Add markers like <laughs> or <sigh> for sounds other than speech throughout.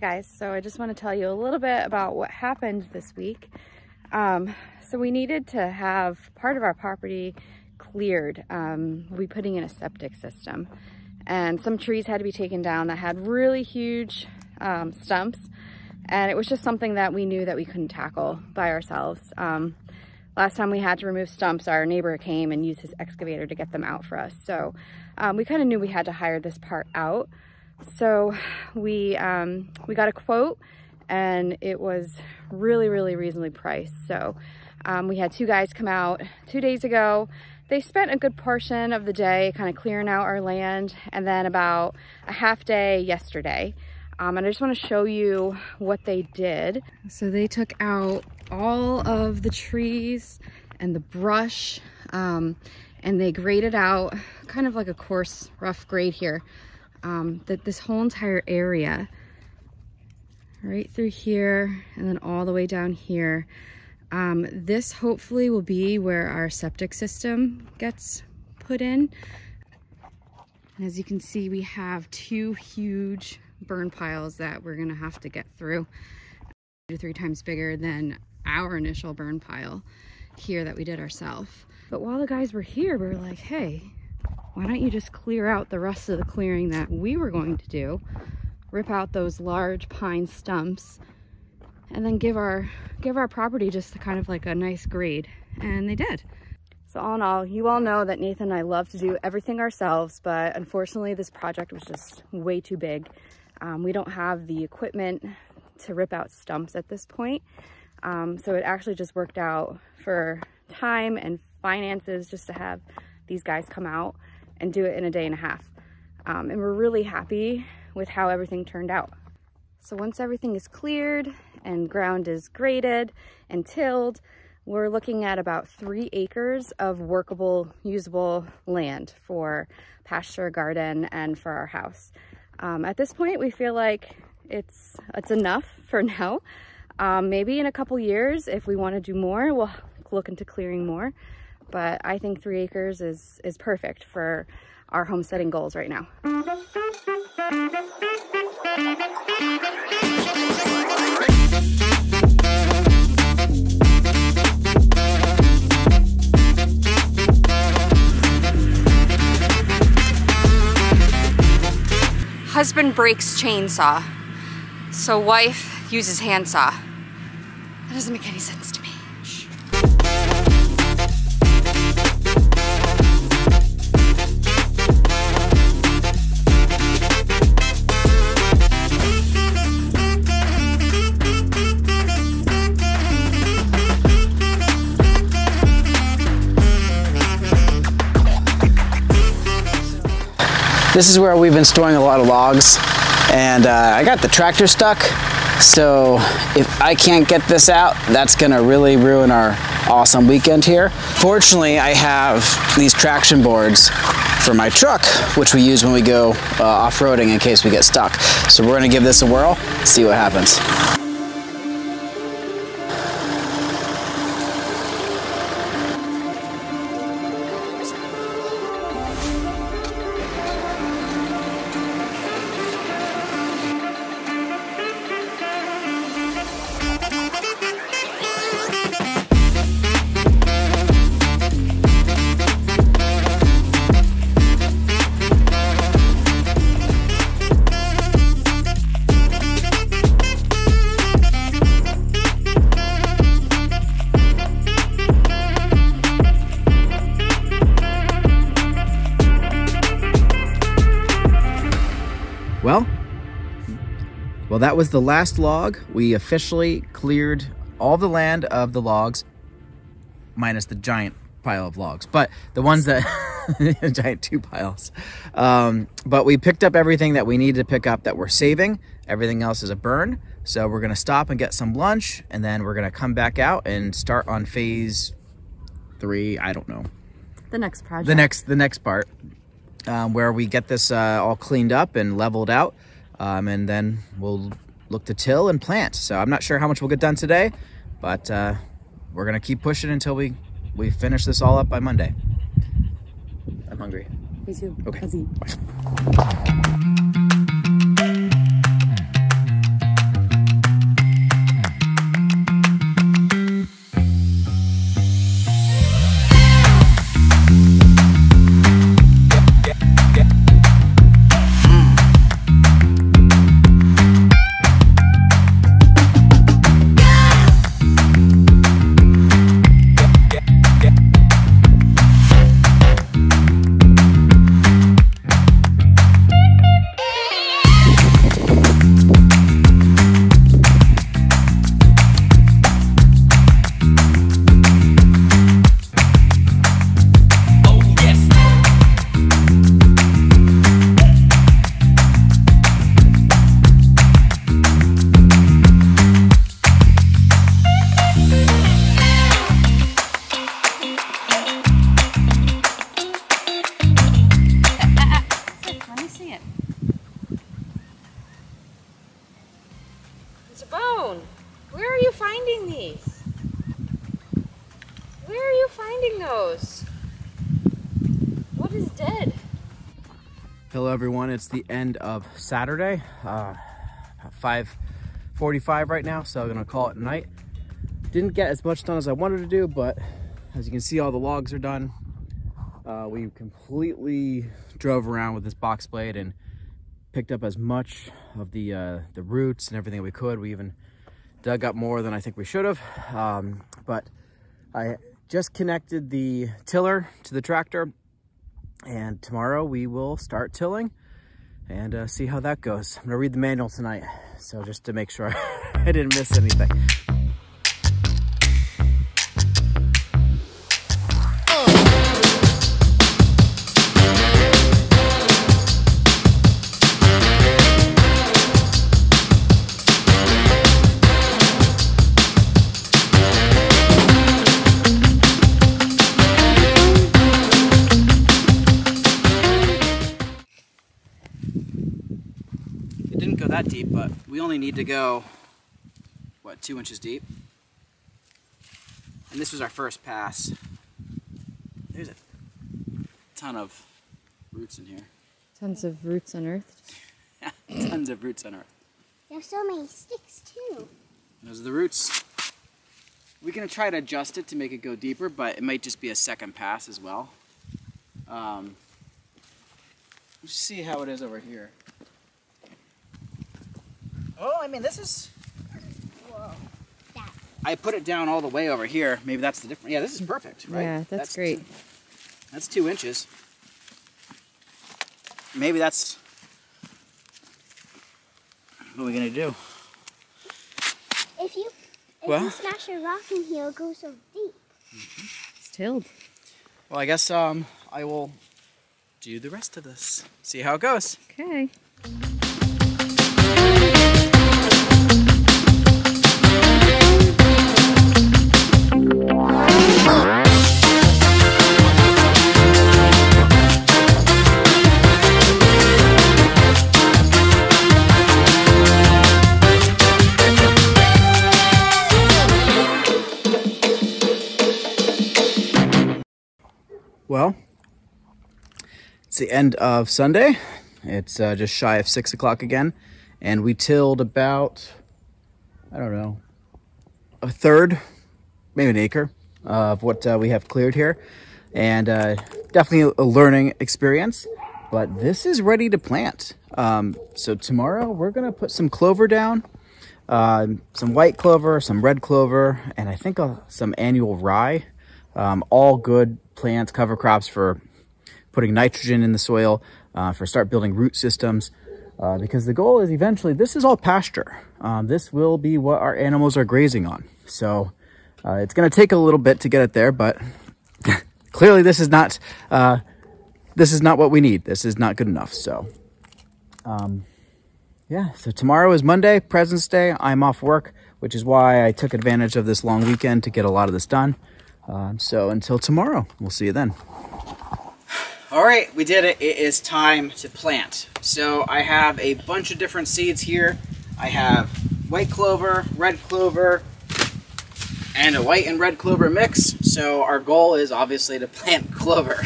guys, so I just want to tell you a little bit about what happened this week. Um, so we needed to have part of our property cleared. Um, be putting in a septic system and some trees had to be taken down that had really huge um, stumps and it was just something that we knew that we couldn't tackle by ourselves. Um, last time we had to remove stumps, our neighbor came and used his excavator to get them out for us. So um, we kind of knew we had to hire this part out. So we, um, we got a quote and it was really, really reasonably priced. So um, we had two guys come out two days ago. They spent a good portion of the day kind of clearing out our land and then about a half day yesterday. Um, and I just want to show you what they did. So they took out all of the trees and the brush um, and they graded out kind of like a coarse rough grade here um, that this whole entire area right through here and then all the way down here. Um, this hopefully will be where our septic system gets put in. And as you can see, we have two huge burn piles that we're gonna have to get through. Two to three times bigger than our initial burn pile here that we did ourselves. But while the guys were here, we were like, hey, why don't you just clear out the rest of the clearing that we were going to do, rip out those large pine stumps, and then give our give our property just kind of like a nice grade. And they did. So all in all, you all know that Nathan and I love to do everything ourselves, but unfortunately this project was just way too big. Um, we don't have the equipment to rip out stumps at this point. Um, so it actually just worked out for time and finances just to have these guys come out and do it in a day and a half. Um, and we're really happy with how everything turned out. So once everything is cleared and ground is graded and tilled, we're looking at about three acres of workable, usable land for pasture, garden, and for our house. Um, at this point, we feel like it's, it's enough for now. Um, maybe in a couple years, if we want to do more, we'll look into clearing more. But I think three acres is, is perfect for our homesteading goals right now. Husband breaks chainsaw, so wife uses handsaw. That doesn't make any sense to me. This is where we've been storing a lot of logs and uh, I got the tractor stuck. So if I can't get this out, that's gonna really ruin our awesome weekend here. Fortunately, I have these traction boards for my truck, which we use when we go uh, off-roading in case we get stuck. So we're gonna give this a whirl, see what happens. Well, that was the last log. We officially cleared all the land of the logs, minus the giant pile of logs, but the ones that, <laughs> giant two piles. Um, but we picked up everything that we needed to pick up that we're saving. Everything else is a burn. So we're gonna stop and get some lunch, and then we're gonna come back out and start on phase three, I don't know. The next project. The next, the next part um, where we get this uh, all cleaned up and leveled out. Um, and then we'll look to till and plant. So I'm not sure how much we'll get done today, but uh, we're gonna keep pushing until we, we finish this all up by Monday. I'm hungry. Me too. Okay. Bone, where are you finding these? Where are you finding those? What is dead? Hello everyone, it's the end of Saturday. Uh, 5.45 right now, so I'm gonna call it night. Didn't get as much done as I wanted to do, but as you can see, all the logs are done. Uh, we completely drove around with this box blade and picked up as much of the uh, the roots and everything we could. We even dug up more than I think we should have. Um, but I just connected the tiller to the tractor and tomorrow we will start tilling and uh, see how that goes. I'm gonna read the manual tonight. So just to make sure <laughs> I didn't miss anything. Only need to go, what, two inches deep? And this was our first pass. There's a ton of roots in here. Tons of roots unearthed. <laughs> Tons of roots on earth. There's so many sticks too. Those are the roots. We're gonna try to adjust it to make it go deeper, but it might just be a second pass as well. Um, let's see how it is over here. Oh, I mean, this is. Whoa. That. I put it down all the way over here. Maybe that's the difference. Yeah, this is perfect, right? Yeah, that's great. Two, that's two inches. Maybe that's. What are we gonna do? If you if Well- you smash a rock in here, it'll go so deep. It's tilled. Well, I guess um, I will do the rest of this. See how it goes. Okay. Well, it's the end of Sunday. It's uh, just shy of six o'clock again, and we tilled about, I don't know, a third, maybe an acre of what uh, we have cleared here, and uh, definitely a learning experience. But this is ready to plant. Um, so tomorrow we're gonna put some clover down, uh, some white clover, some red clover, and I think uh, some annual rye. Um, all good plants, cover crops for putting nitrogen in the soil, uh, for start building root systems. Uh, because the goal is eventually, this is all pasture. Um, this will be what our animals are grazing on. So uh, it's going to take a little bit to get it there, but <laughs> clearly this is not uh, this is not what we need. This is not good enough. So um, yeah, so tomorrow is Monday, President's Day. I'm off work, which is why I took advantage of this long weekend to get a lot of this done. Um, so until tomorrow, we'll see you then. All right, we did it. It is time to plant. So I have a bunch of different seeds here. I have white clover, red clover, and a white and red clover mix. So our goal is obviously to <laughs> plant clover.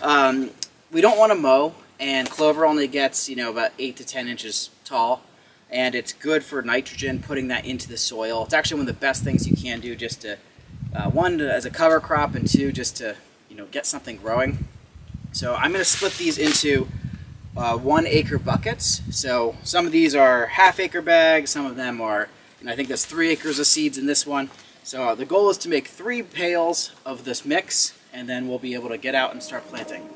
Um, we don't want to mow, and clover only gets, you know, about 8 to 10 inches tall. And it's good for nitrogen, putting that into the soil. It's actually one of the best things you can do just to, uh, one, as a cover crop, and two, just to, you know, get something growing. So I'm going to split these into uh, one acre buckets. So some of these are half acre bags, some of them are, and I think there's three acres of seeds in this one. So uh, the goal is to make three pails of this mix, and then we'll be able to get out and start planting.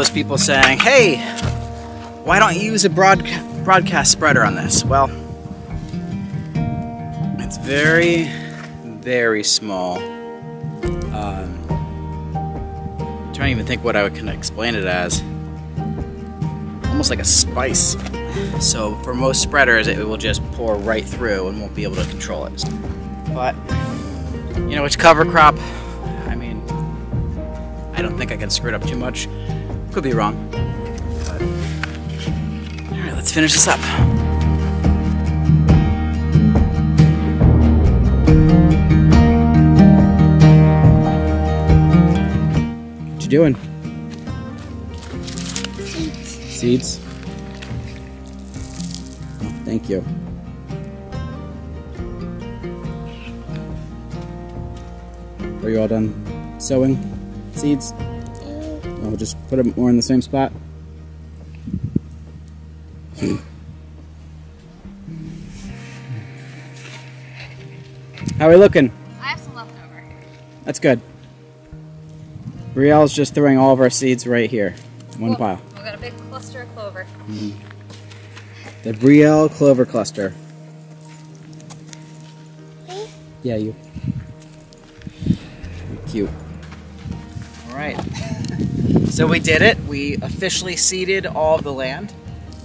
Those people saying, "Hey, why don't you use a broad broadcast spreader on this?" Well, it's very, very small. Um, I'm trying to even think what I would can explain it as. almost like a spice. So for most spreaders, it will just pour right through and won't be able to control it. But, you know, it's cover crop. I mean, I don't think I can screw it up too much. Could be wrong. All right, let's finish this up. What you doing? Seeds. Seeds? Oh, thank you. Are you all done sowing seeds? Mm, I'll just put them more in the same spot. How are we looking? I have some left over. That's good. Brielle's just throwing all of our seeds right here. One pile. We've got a big cluster of clover. The Brielle clover cluster. Me? Yeah, you. Cute. All right. <laughs> so we did it. We officially seeded all of the land.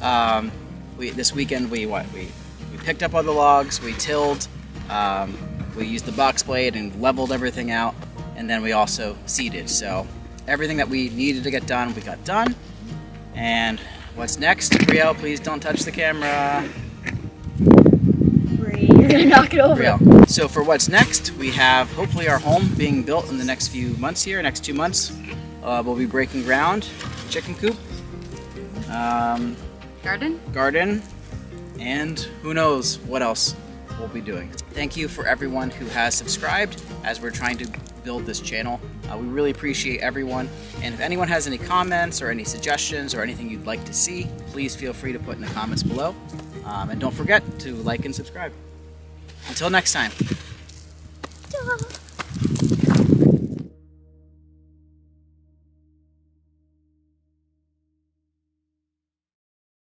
Um, we this weekend we what we we picked up all the logs. We tilled. Um, we used the box blade and leveled everything out, and then we also seeded. So everything that we needed to get done, we got done. And what's next? Brielle, please don't touch the camera. <laughs> You're gonna knock it over. Real. So for what's next, we have hopefully our home being built in the next few months here, next two months. Uh, we'll be breaking ground, chicken coop, um, Garden? garden, and who knows what else we'll be doing. Thank you for everyone who has subscribed as we're trying to build this channel. Uh, we really appreciate everyone. And if anyone has any comments or any suggestions or anything you'd like to see, please feel free to put in the comments below. Um, and don't forget to like and subscribe. Until next time.